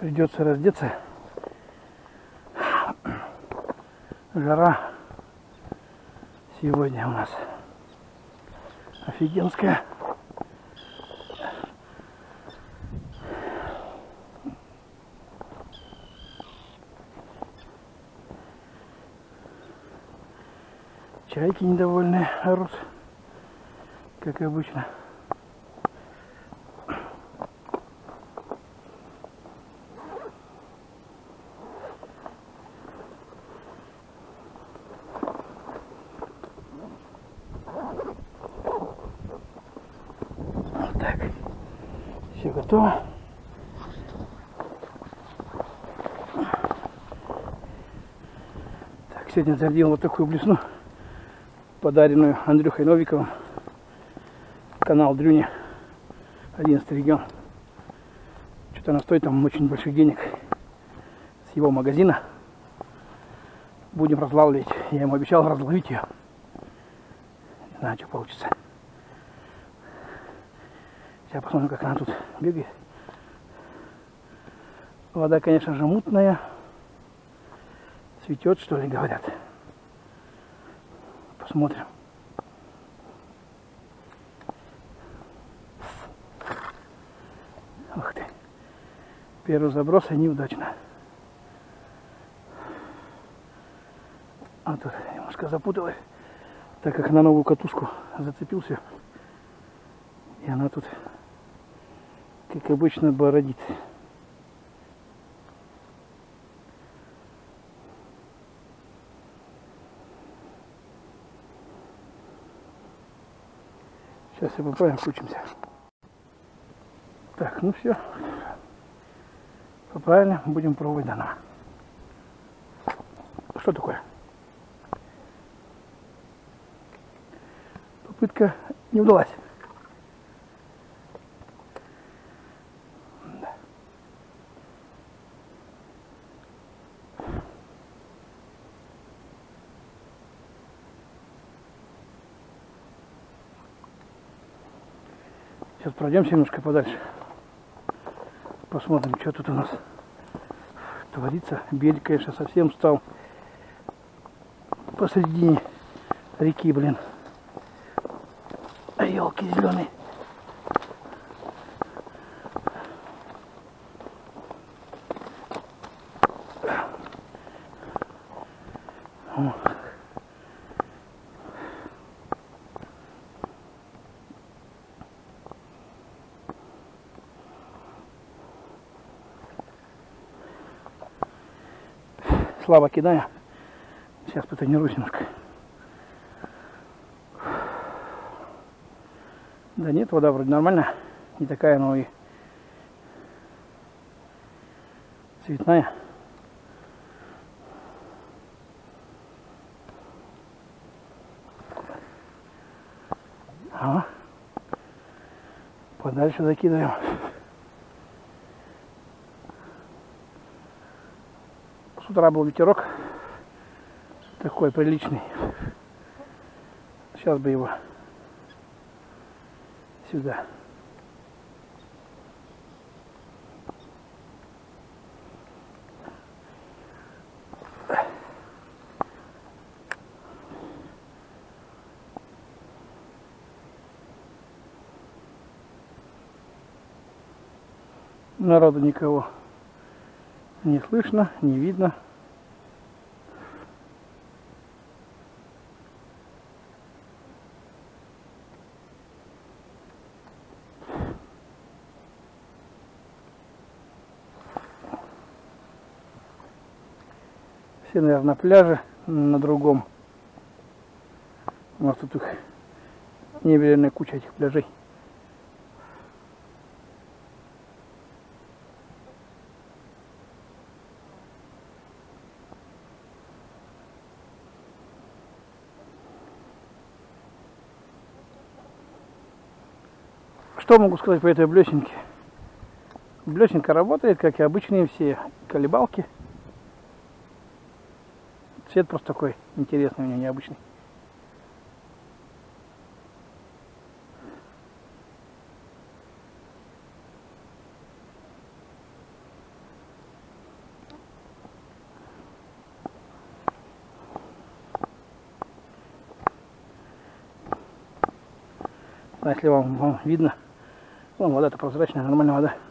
Придется раздеться. Жара сегодня у нас офигенская. Чайки недовольные орут, как обычно. Вот так. Готово. Так, сегодня зарядил вот такую блесну, подаренную Андрюхой Новиковым. Канал Дрюни, 11 регион. Что-то она стоит там очень больших денег с его магазина. Будем разлавливать. Я ему обещал разловить ее. Не знаю, что получится. Сейчас посмотрим, как она тут бегает. Вода, конечно же, мутная. Цветет, что ли, говорят. Посмотрим. Ух ты. Первый заброс и неудачно. А тут немножко запуталась, так как на новую катушку зацепился. И она тут, как обычно, бородит. Сейчас я поправим, включимся. Так, ну все. Поправили, будем пробовать заново. Что такое? Попытка не удалась. Да. Сейчас пройдемся немножко подальше. Посмотрим, что тут у нас творится. Берег, конечно, совсем стал посредине реки, блин. Елки зеленые. Слабо кидаю. Сейчас потренируюсь немножко. Да нет, вода вроде нормальная. Не такая, но и цветная. Ага. Подальше закидываем. С утра был ветерок. Такой приличный. Сейчас бы его сюда. Народу никого не слышно, не видно. Все, наверное, на пляже, на другом. У нас тут их невероятная куча этих пляжей. Что могу сказать по этой блесенке? Блесенка работает, как и обычные все колебалки. Цвет просто такой интересный у меня необычный. А если вам, вам видно, вон вода-то прозрачная, нормальная вода.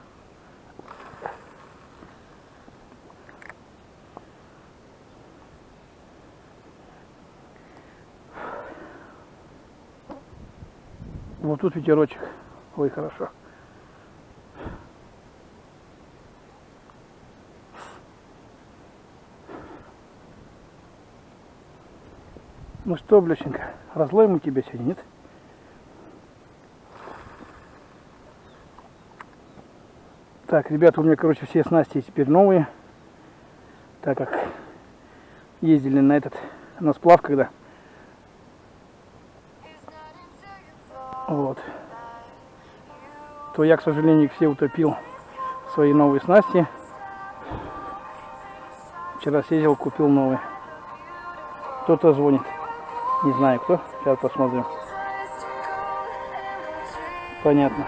Вот тут ветерочек. Ой, хорошо. Ну что, Блющенко, разлоем мы тебя сегодня, нет? Так, ребята, у меня, короче, все снасти теперь новые. Так как ездили на этот, на сплав, когда. То я, к сожалению, их все утопил свои новые снасти. Вчера съездил, купил новые. Кто-то звонит. Не знаю кто. Сейчас посмотрим. Понятно.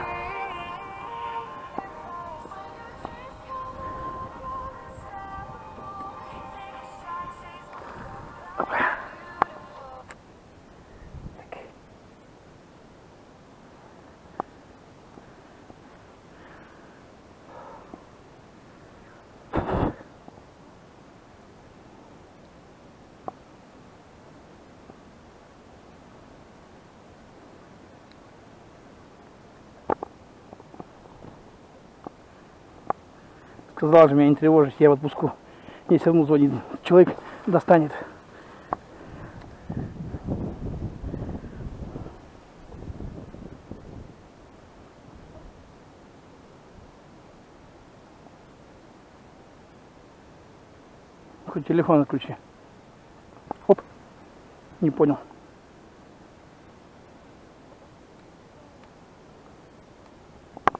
Сказал же, меня не тревожить, я в отпуску. Мне все равно звонит человек, достанет. Хоть телефон отключи. Оп. Не понял.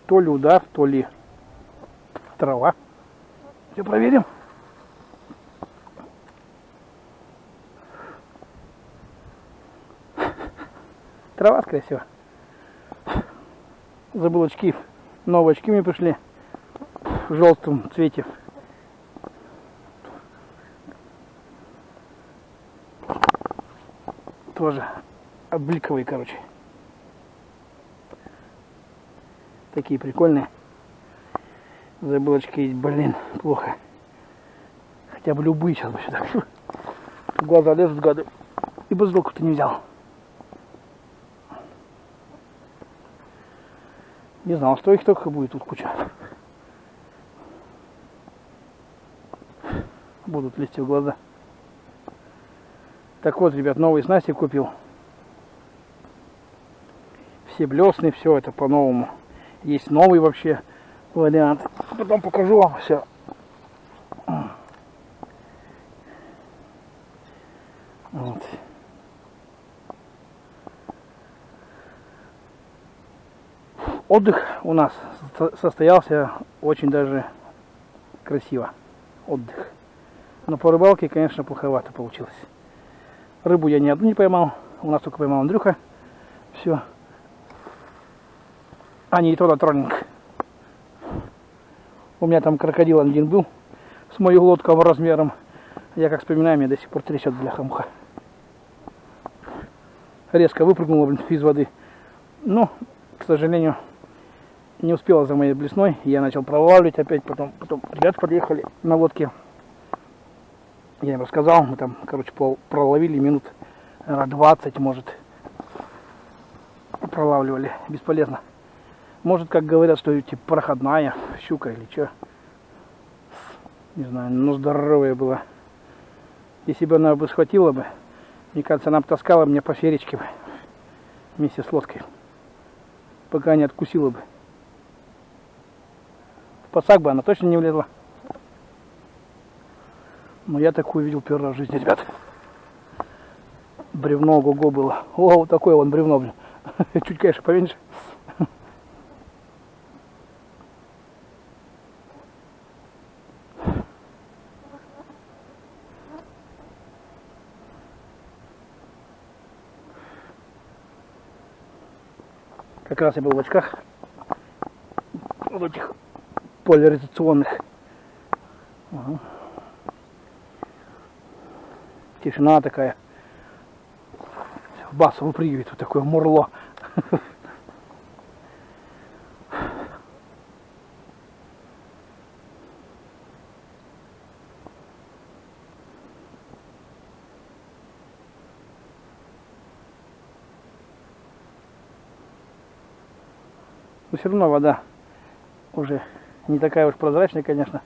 То ли удар, то ли трава. Все проверим. Трава, скорее всего. Забыл очки. Новые очки мне пришли. В желтом цвете. Тоже обликовые, короче. Такие прикольные. Забыл очки, блин, плохо. Хотя бы любые сейчас бы сюда. Глаза лезут гады. И бы сдоку ты не взял. Не знал, что их только будет тут куча. Будут лезть в глаза. Так вот, ребят, новые снасти купил. Все блесны, все это по-новому. Есть новый вообще вариант. Потом покажу вам все. Вот. Отдых у нас состоялся очень даже красиво. Отдых. Но по рыбалке, конечно, плоховато получилось. Рыбу я ни одну не поймал. У нас только поймал Андрюха. Все. А не и то на троллинг. У меня там крокодил один был с мою лодку размером. Я как вспоминаю, меня до сих пор трясет для хамха. Резко выпрыгнула блин, из воды. Но, к сожалению, не успела за моей блесной. Я начал пролавливать опять, потом, потом ребята подъехали на лодке. Я им рассказал, мы там, короче, проловили минут 20, может, пролавливали. Бесполезно. Может, как говорят, что типа проходная щука или что. Не знаю, но здоровая была. Если бы она бы схватила бы, мне кажется, она бы таскала меня по феречке бы, вместе с лодкой. Пока не откусила бы. В пасак бы она точно не влезла. Но я такую видел первый раз в жизни, ребят. Бревно ого-го было. О, вот такое вон бревно, блин. Чуть, конечно, поменьше. Как раз я был в очках. В этих поляризационных. Ага. Тишина такая. Бас выпрыгивает вот такое мурло. все равно вода уже не такая уж прозрачная, конечно.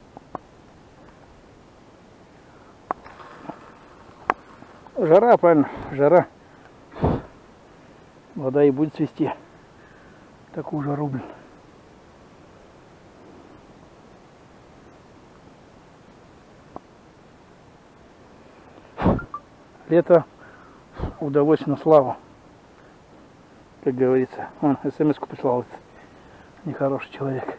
Жара, правильно, жара. Вода и будет цвести. Такую жару, блин. Лето удовольствие на славу. Как говорится. Он смс-ку прислал. Нехороший человек.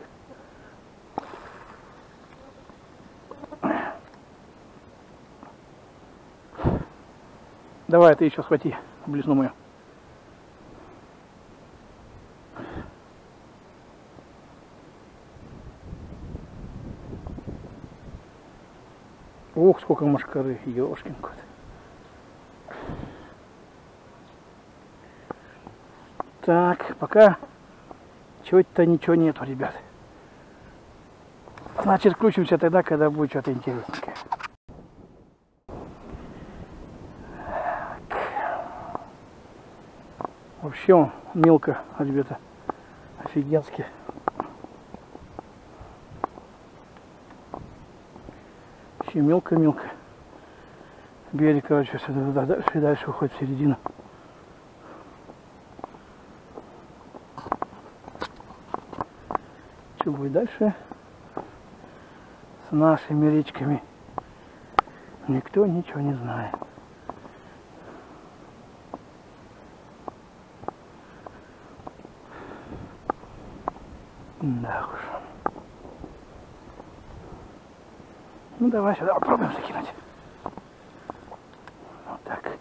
Давай, ты еще схвати блесну мою. Ох, сколько машкары, ёшкин кот. Так, пока чего-то ничего нету, ребят. Значит, включимся тогда, когда будет что-то интересненькое. Вообще мелко, ребята, офигенски. Вообще мелко-мелко. Берег, короче, сюда дальше дальше уходит в середину. Что будет дальше с нашими речками? Никто ничего не знает. Да уж. Ну давай сюда попробуем закинуть. Вот так.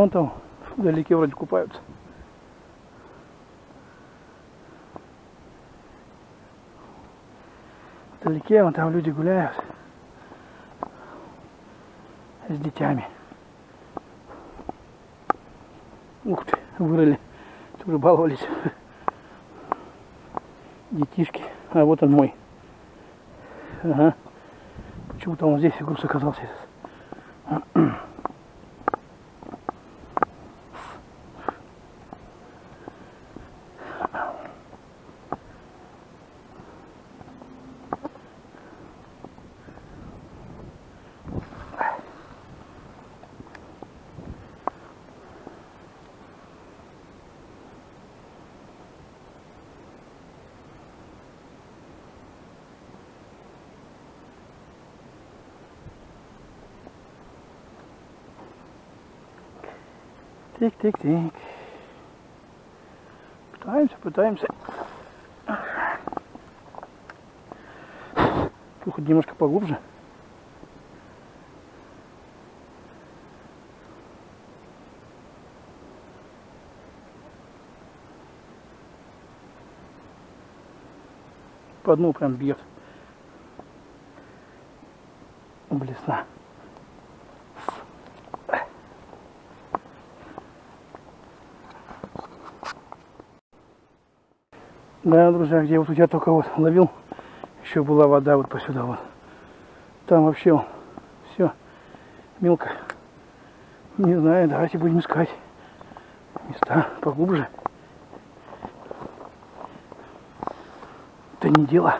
Вон там вдалеке вроде купаются. Вдалеке вон там люди гуляют с детьми. Ух ты, вырыли. Тоже баловались. Детишки. А вот он мой. Ага. Почему-то он здесь груз оказался. Тик-тик-тик. Пытаемся, пытаемся. Тут хоть немножко поглубже. По дну прям бьет. Блесна. Да, друзья, где вот я только вот ловил, еще была вода вот посюда вот. Там вообще все мелко. Не знаю, давайте будем искать места поглубже. Это не дело.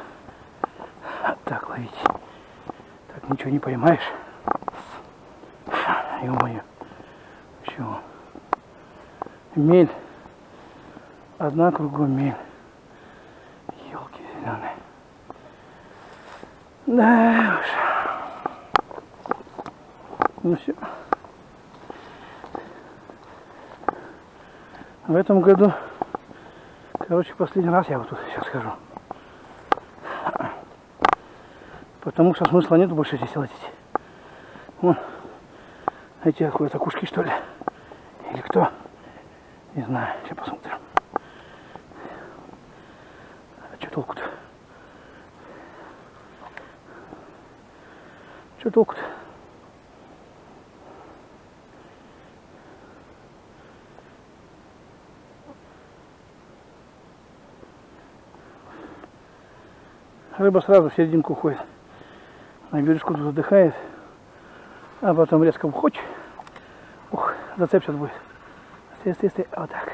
Так ловить. Так ничего не поймаешь. Ё-моё. Все. Мель. Одна кругом мель. Елки зеленые. Да уж. Ну все. В этом году, короче, последний раз я вот тут сейчас хожу. Потому что смысла нет больше здесь лазить. Вон, эти какие-то кушки что ли? Или кто? Не знаю, сейчас посмотрим. А что толку-то? Что толку-то? Рыба сразу в серединку уходит. на бережку тут отдыхает, а потом резко уходит. Ух, зацеп сейчас будет. Стой, стой, стой. Вот так.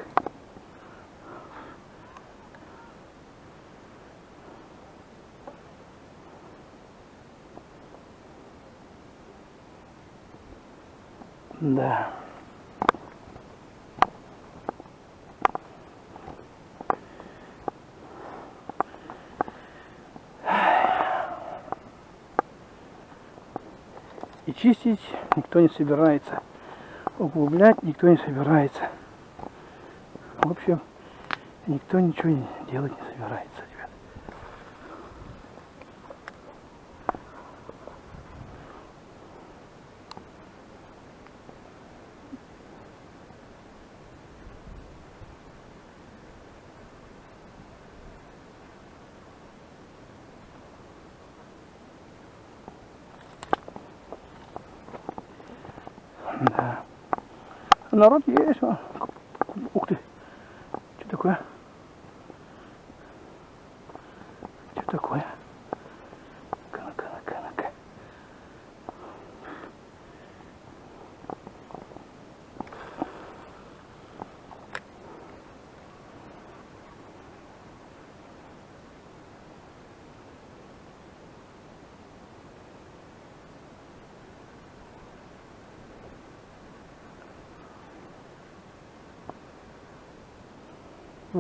Да. И чистить никто не собирается. Углублять никто не собирается. В общем, никто ничего делать не собирается, ребят. Да. Народ есть. а. Ух ты. Что такое? Что такое? Ну-ка, ну-ка, ну-ка, ну-ка.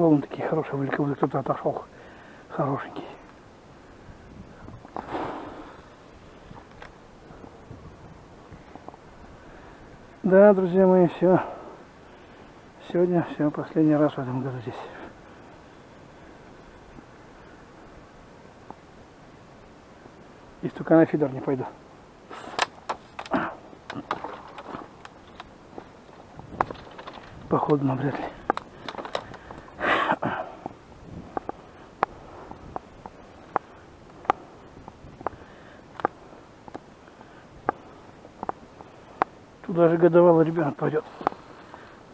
Волны такие хорошие были, как будто кто-то отошел. Хорошенький. Да, друзья мои, все. Сегодня все, последний раз в этом году здесь. И только на фидер не пойду. Походу, навряд ли. Тут даже годовалый ребенок пойдет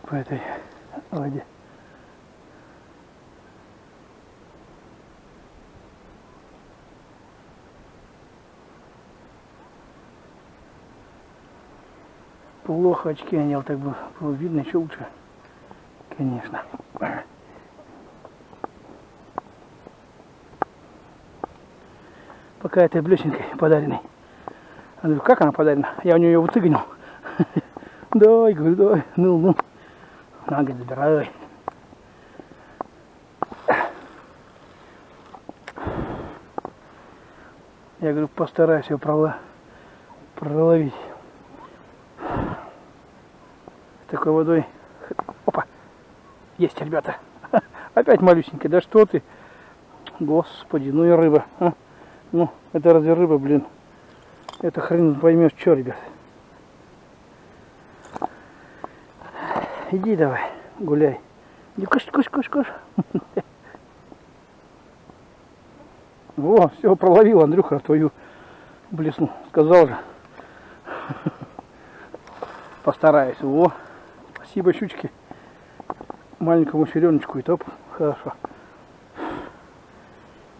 по этой воде. Плохо очки одел, так бы было видно еще лучше. Конечно. Пока этой блесенькой подаренной. Я говорю, как она подарена? Я у нее ее выцыганил. Дай, говорю, дай, ну, ну. На, говорит, забирай. Я говорю, постараюсь ее прола- проловить. Такой водой. Опа! Есть, ребята. Опять малюсенькая. Да что ты? Господи, ну и рыба. а. Ну, это разве рыба, блин? Это хрен поймешь, что, ребят. Иди давай, гуляй. Иди куш, куш, куш, куш. Во, все, проловил, Андрюха, твою блесну. Сказал же. Постараюсь. Во. Спасибо, щучки. Маленькому череночку и топ. Хорошо.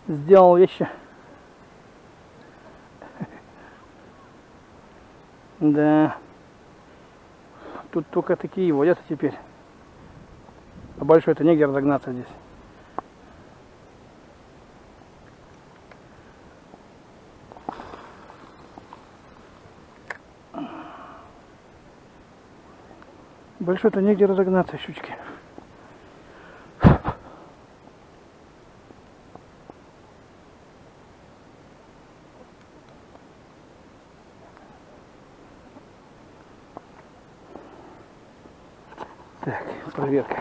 Сделал вещи. Да. Тут только такие водятся теперь. А большой это негде разогнаться здесь. Большой-то негде разогнаться, щучки. Так, проверка.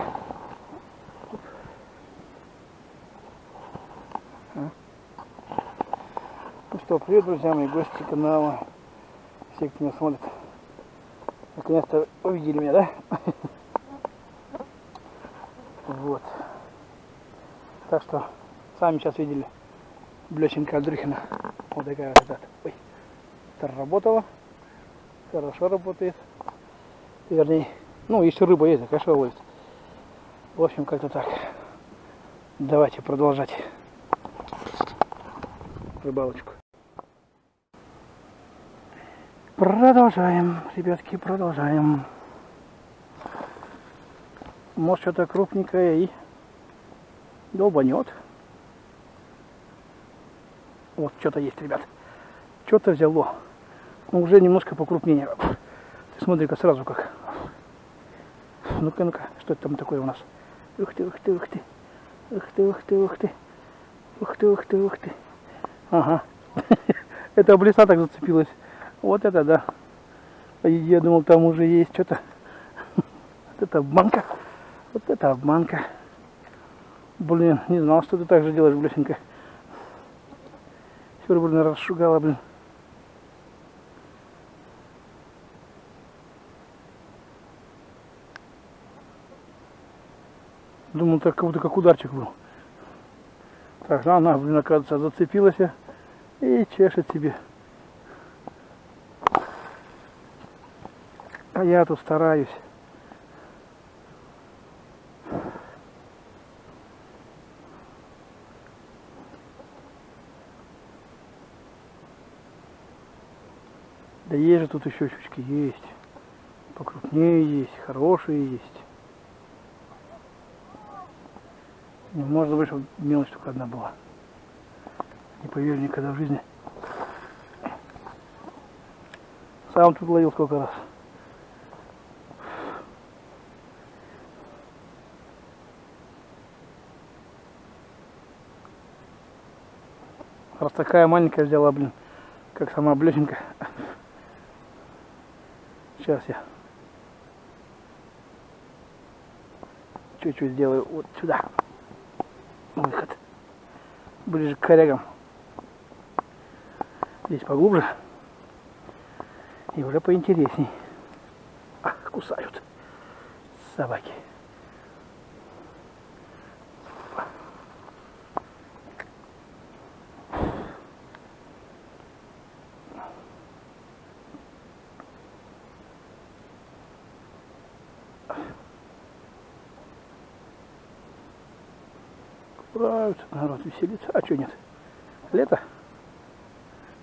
Ну что, привет, друзья мои, гости канала. Все, кто меня смотрит. Наконец-то увидели меня, да? Вот. Так что, сами сейчас видели блесенка Андрюхина. Вот такая вот эта. Ой, работала. Хорошо работает. Вернее, ну, если рыба есть, конечно, ловит. В общем, как-то так. Давайте продолжать рыбалочку. Продолжаем, ребятки, продолжаем. Может что-то крупненькое и долбанет. Вот что-то есть, ребят. Что-то взяло. Ну, уже немножко покрупнее. Ты смотри-ка сразу как. Ну-ка, ну-ка, что это там такое у нас? Ух ты, ух ты, ух ты. Ух ты, ух ты, ух ты. Ух ты, ух ты, ух ты. Ага. Это облеса так зацепилась. Вот это да. Я думал, там уже есть что-то. Вот это обманка. Вот это обманка. Блин, не знал, что ты так же делаешь, блесенька. Все, блин, расшугала, блин. Думал, так как будто как ударчик был. Так, ну она, блин, оказывается, зацепилась и чешет себе. А я тут стараюсь. Да есть же тут еще щучки, есть. Покрупнее есть, хорошие есть. Не может быть, мелочь только одна была. Не поверю никогда в жизни. Сам тут ловил сколько раз. Раз такая маленькая взяла, блин, как сама блесенька. Сейчас я чуть-чуть сделаю вот сюда. Ближе к корягам. Здесь поглубже. И уже поинтересней. Ах, кусают собаки. Купаются, народ веселится. А что нет? Лето.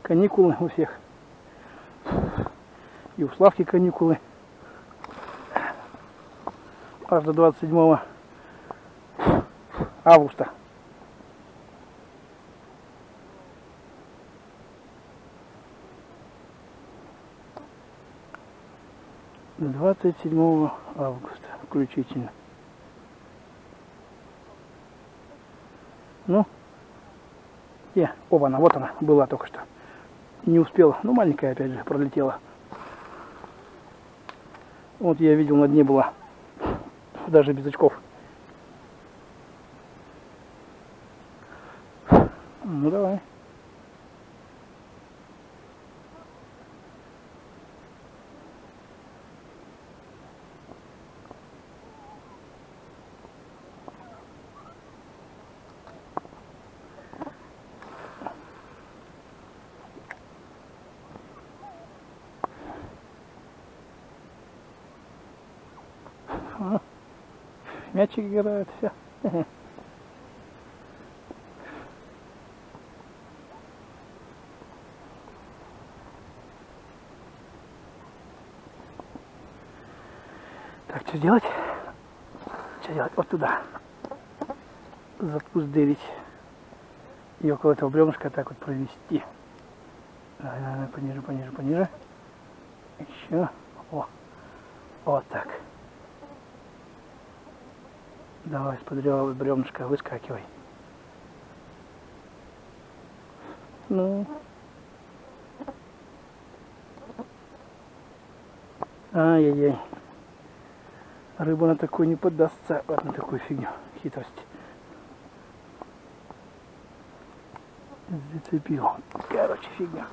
Каникулы у всех. И у Славки каникулы. Аж до 27 августа. До 27 августа включительно. Ну, где? Оба она, вот она, была только что. Не успела, ну маленькая опять же пролетела. Вот я видел, на дне была, даже без очков. Ну давай. Мячик играют, все. Так, что делать? Что делать? Вот туда. Запуздырить. И около этого бревнышка так вот провести. Пониже, пониже, пониже. Еще. О. Вот так. Давай, с под бревнышка выскакивай. Ну. Ай-яй-яй. Рыба на такую не поддастся, вот на такую фигню, хитрость. Зацепил. Короче, фигня.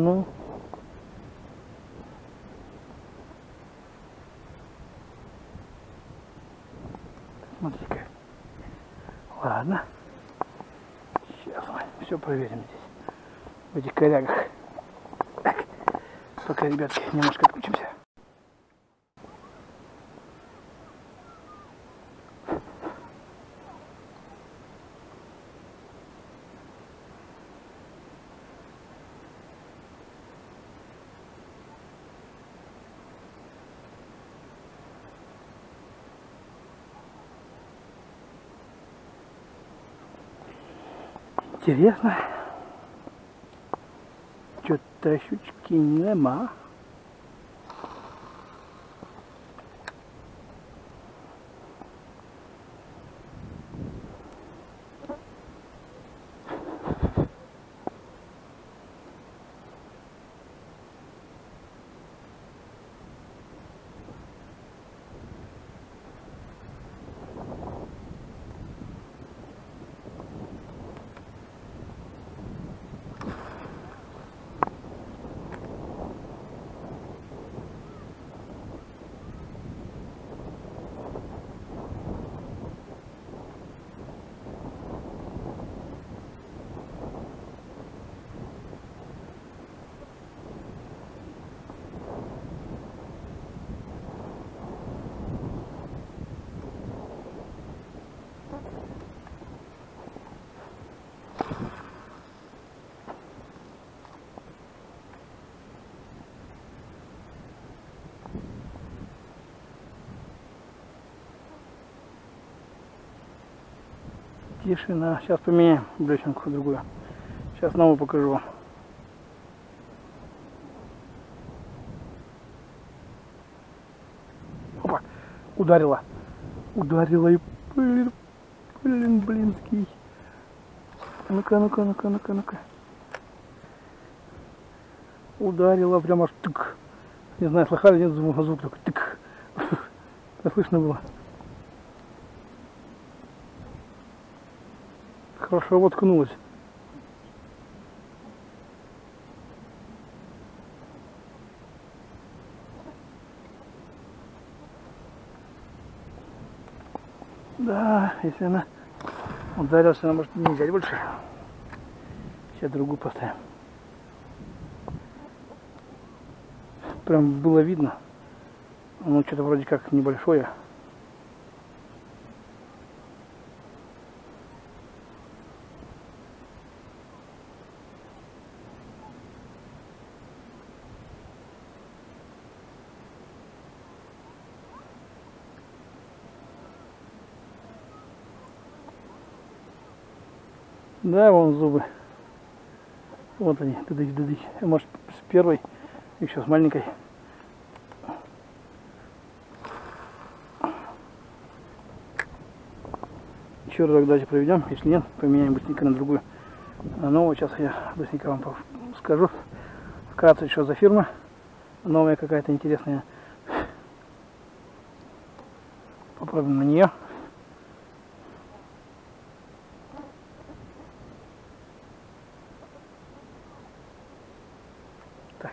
Ну. Смотри-ка. Ладно. Сейчас мы все проверим здесь. в этих корягах. Так, пока, ребятки, немножко Интересно. Что-то щучки нема. Тишина. Сейчас поменяем блесенку другую. Сейчас новую покажу вам. Опа! Ударила. Ударила и блин, блин, блинский. Ну-ка, ну-ка, ну-ка, ну-ка, ну-ка. Ударила прямо аж тык. Не знаю, слыхали, нет звук, звук такой тык. Слышно было. Хорошо воткнулась. Да, если она ударилась, она может не взять больше. Сейчас другую поставим. Прям было видно. Оно что-то вроде как небольшое. Да, вон зубы. Вот они, дыдыч, дыдыч. Может, с первой, еще с маленькой. Еще разок давайте проведем. Если нет, поменяем быстренько на другую. На новую сейчас я быстренько вам скажу. Вкратце, что за фирма. Новая какая-то интересная. Попробуем на нее. Так,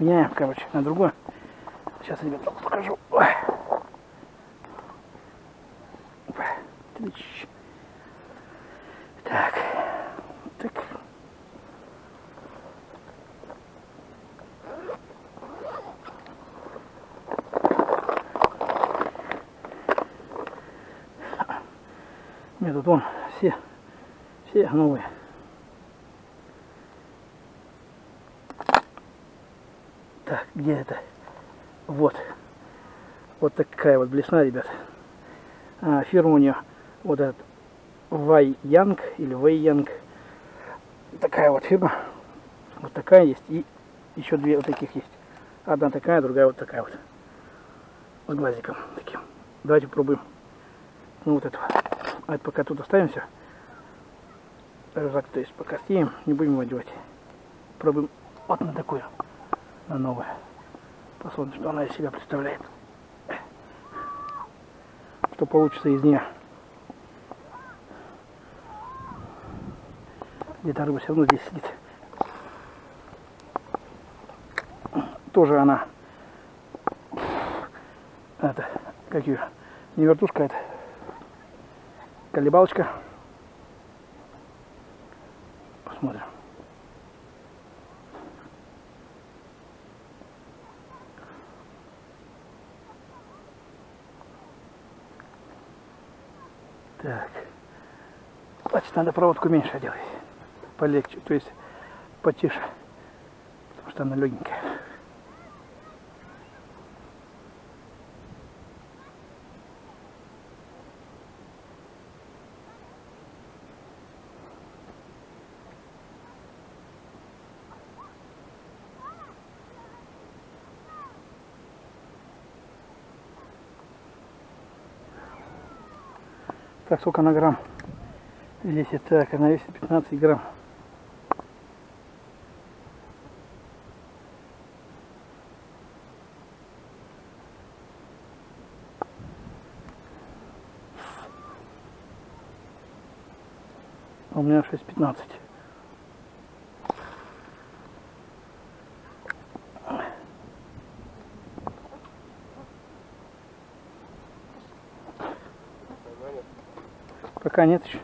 меняем, короче, на другую. Сейчас, ребят, покажу. Так, так. Нет, тут вон все, все новые. Так, где это? Вот. Вот такая вот блесна, ребят. А, фирма у нее вот этот Вай Янг или Вэй Янг. Такая вот фирма. Вот такая есть. И еще две вот таких есть. Одна такая, другая вот такая вот. С глазиком таким. Давайте пробуем. Ну вот этого. А это пока тут оставим все. Рюкзак, то есть пока снимем, не будем его одевать. Пробуем вот на такую на новое. Посмотрим, что она из себя представляет. Что получится из нее. Где-то рыба все равно здесь сидит. Тоже она это, как ее, не вертушка это, колебалочка. Посмотрим. Так. Значит, надо проводку меньше делать. Полегче, то есть потише. Потому что она легенькая. Так, сколько на грамм? Весит так, она весит 15 грамм. А у меня 6,15. Нет еще.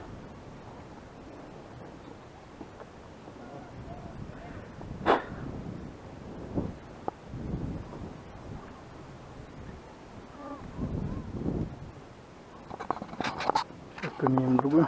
Сейчас поменяем другую.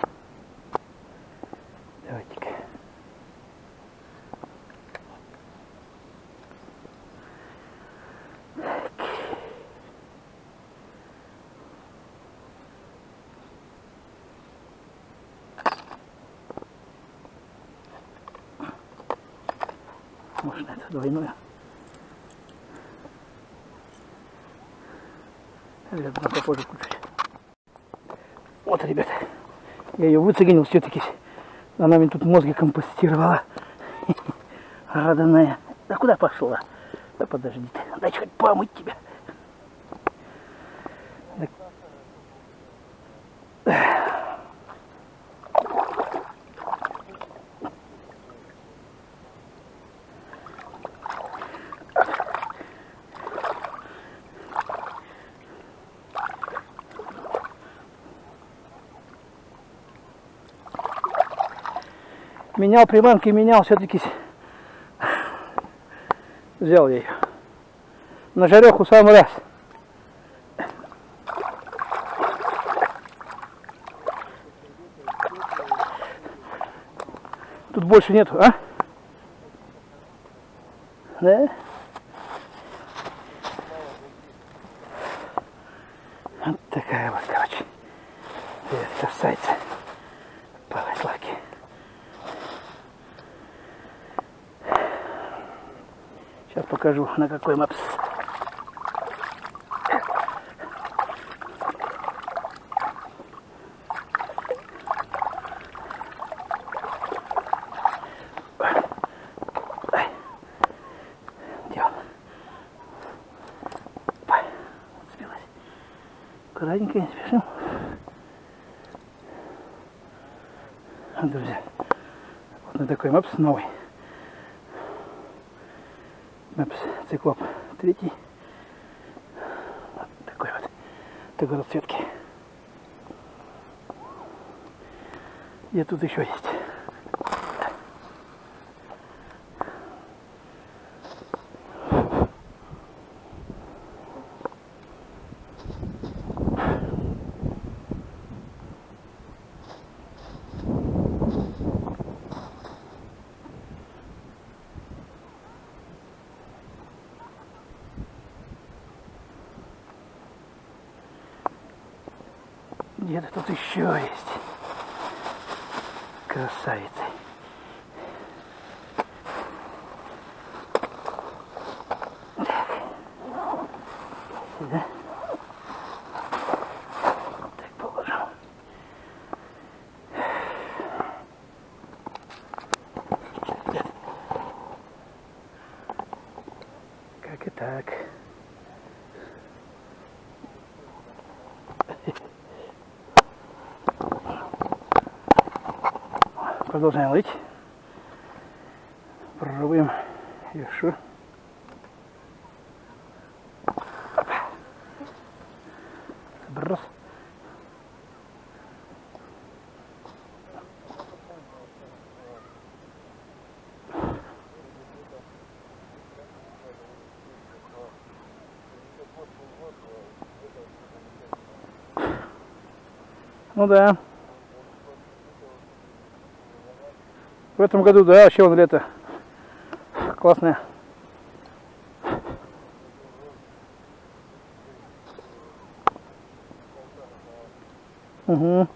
Двойное. Ребята, надо попозже включить. Вот, ребята, я ее выцегнил все-таки. Она мне тут мозги компостировала. Раданая. Да куда пошла? Да подождите. Дай хоть помыть тебя. Менял приманки, менял, все-таки взял я ее. На жареху самый раз. Тут больше нету, а? Да? Вот такая вот, короче. Привет, красавица. Палась лаки. Сейчас покажу, на какой мапс. Аккуратненько, не спешим. Друзья, вот на такой мапс новый. Третий. Вот такой вот. Такой расцветки. И тут еще есть. Где-то тут еще есть. Красавицы. Сюда. Так положим. Как и так. Продолжаем лыть. Пробуем еще. Брос. Ну да. В этом году, да, вообще он лето. Классное. Угу.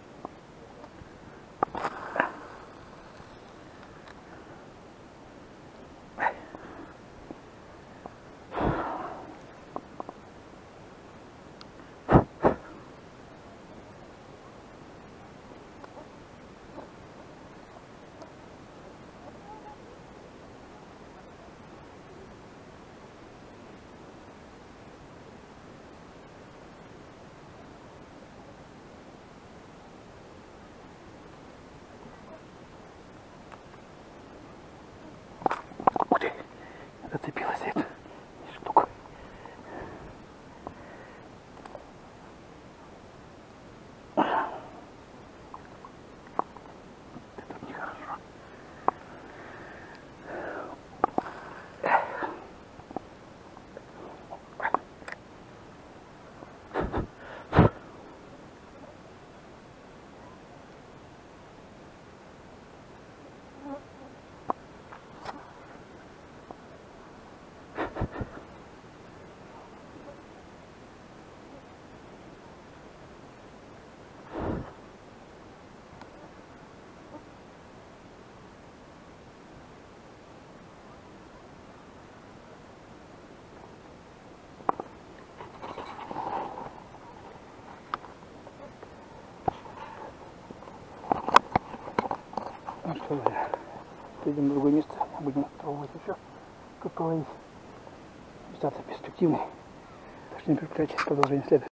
Ну пойдем в другое место, будем пробовать еще, как говорить. Результаты перспективные. Так что не переключайтесь, продолжение следует.